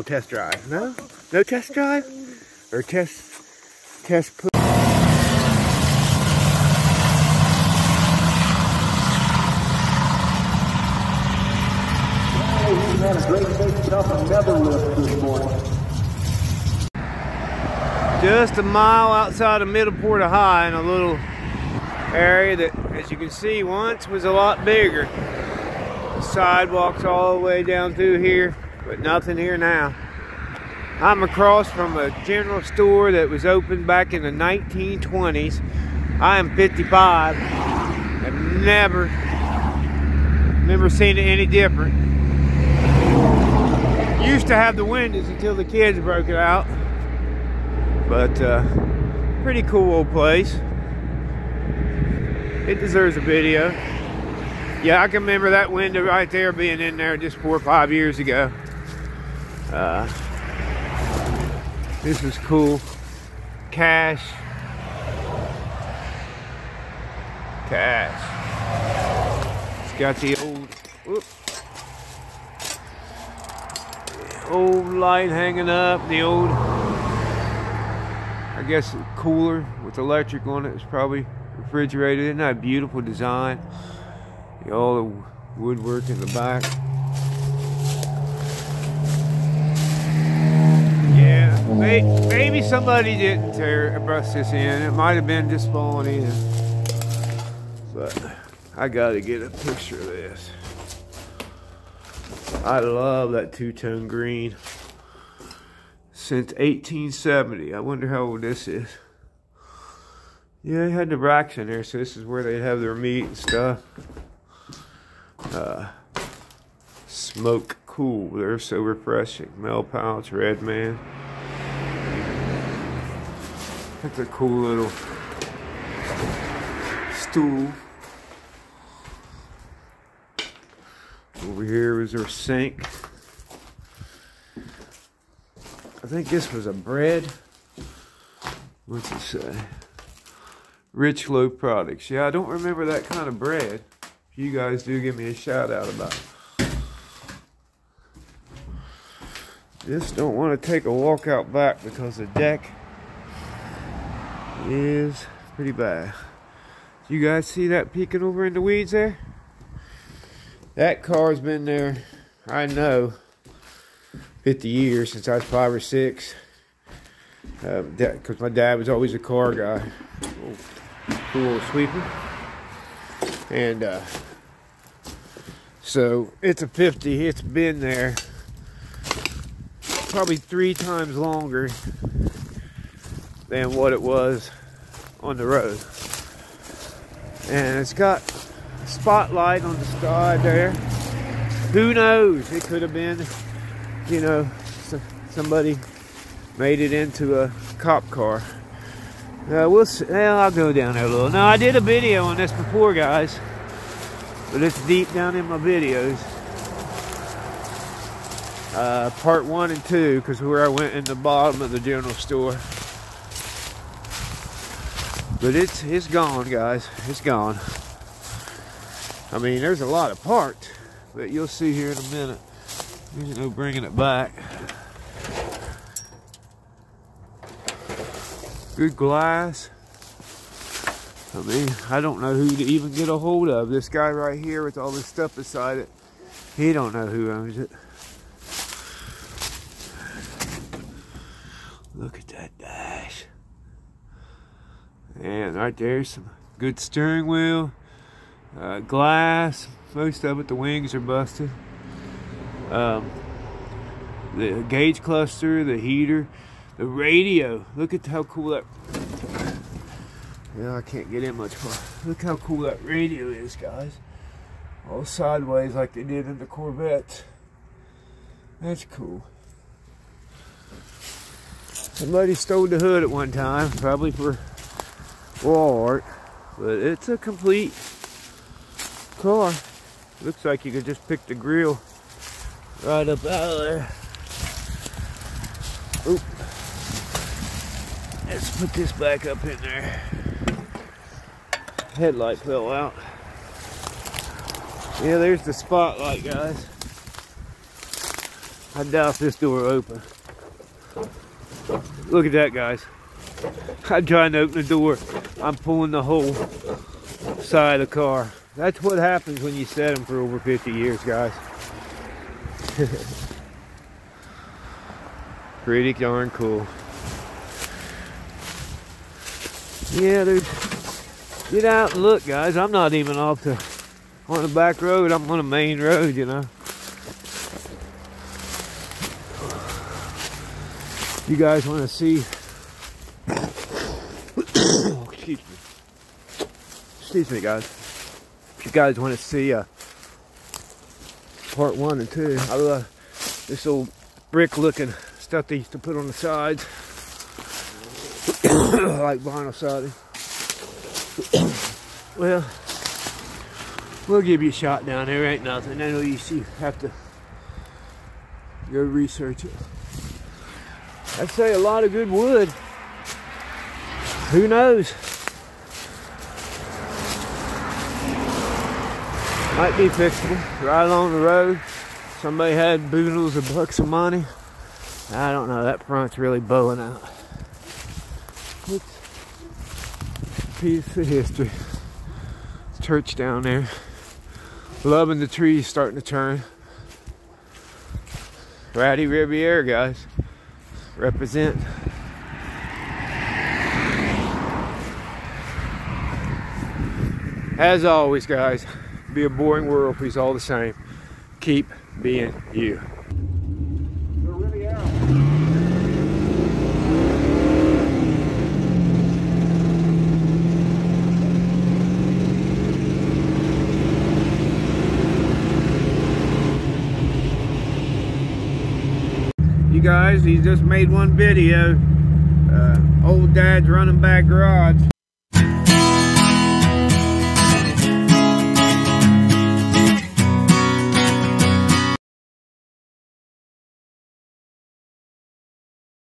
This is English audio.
little test drive. No? No test drive? Or test, test morning. Just a mile outside of Middleport High in a little area that, as you can see, once was a lot bigger. Sidewalks all the way down through here, but nothing here now. I'm across from a general store that was opened back in the 1920s. I am 55. I've never, never seen it any different. Used to have the windows until the kids broke it out. But uh, pretty cool old place. It deserves a video. Yeah, I can remember that window right there being in there just four or five years ago. Uh, this is cool. Cash. Cash. It's got the old, whoop, old light hanging up, the old, I guess, cooler with electric on it. It's probably refrigerated. Isn't that a beautiful design? All the woodwork in the back. Yeah, may, maybe somebody didn't tear bust this in. It might have been just falling in. But I gotta get a picture of this. I love that two-tone green. Since 1870. I wonder how old this is. Yeah, they had the racks in there, so this is where they'd have their meat and stuff. Uh, smoke cool. They're so refreshing. Mail Pouch, Red Man. That's a cool little stool. Over here is our sink. I think this was a bread. What's it say? Rich Loaf Products. Yeah, I don't remember that kind of bread. If you guys do, give me a shout out about it. Just don't want to take a walk out back because the deck is pretty bad. You guys see that peeking over in the weeds there? That car's been there, I know, 50 years since I was five or six. Because uh, my dad was always a car guy. Cool sweeper. And uh, so it's a 50. It's been there probably three times longer than what it was on the road. And it's got spotlight on the side there. Who knows? It could have been, you know, somebody made it into a cop car. Uh, we'll see. Well, I'll go down there a little. Now, I did a video on this before, guys. But it's deep down in my videos. Uh, part one and two, because where I went in the bottom of the general store. But it's it's gone, guys. It's gone. I mean, there's a lot of parts, but you'll see here in a minute. There's no bringing it back. Good glass. I mean, I don't know who to even get a hold of. This guy right here with all this stuff beside it, he don't know who owns it. Look at that. And right there, some good steering wheel uh, glass. Most of it, the wings are busted. Um, the gauge cluster, the heater, the radio. Look at how cool that. Yeah, I can't get in much far. Look how cool that radio is, guys. All sideways like they did in the Corvette. That's cool. Somebody stole the hood at one time, probably for wall art, but it's a complete car. Looks like you could just pick the grill right up out of there. Oop. Let's put this back up in there. Headlight fell out. Yeah, there's the spotlight, guys. I doubt this door open. Look at that, guys. I'm trying to open the door. I'm pulling the whole side of the car. That's what happens when you set them for over 50 years, guys. Pretty darn cool. Yeah, there's. Get out and look, guys. I'm not even off the on the back road. I'm on a main road, you know. You guys want to see? oh, excuse me. Excuse me, guys. If you guys want to see uh, part one and two, I love this old brick-looking stuff they used to put on the sides, like vinyl siding. well, we'll give you a shot down there. Ain't nothing. I know you see, have to go research it. I'd say a lot of good wood. Who knows? Might be fixable. Right along the road. Somebody had boodles of bucks of money. I don't know. That front's really bowing out. It's piece of history. Church down there. Loving the trees starting to turn. Ratty Riviera, guys. Represent. As always, guys, be a boring world, please all the same. Keep being you. You guys, he just made one video. Uh, old dad's running back garage.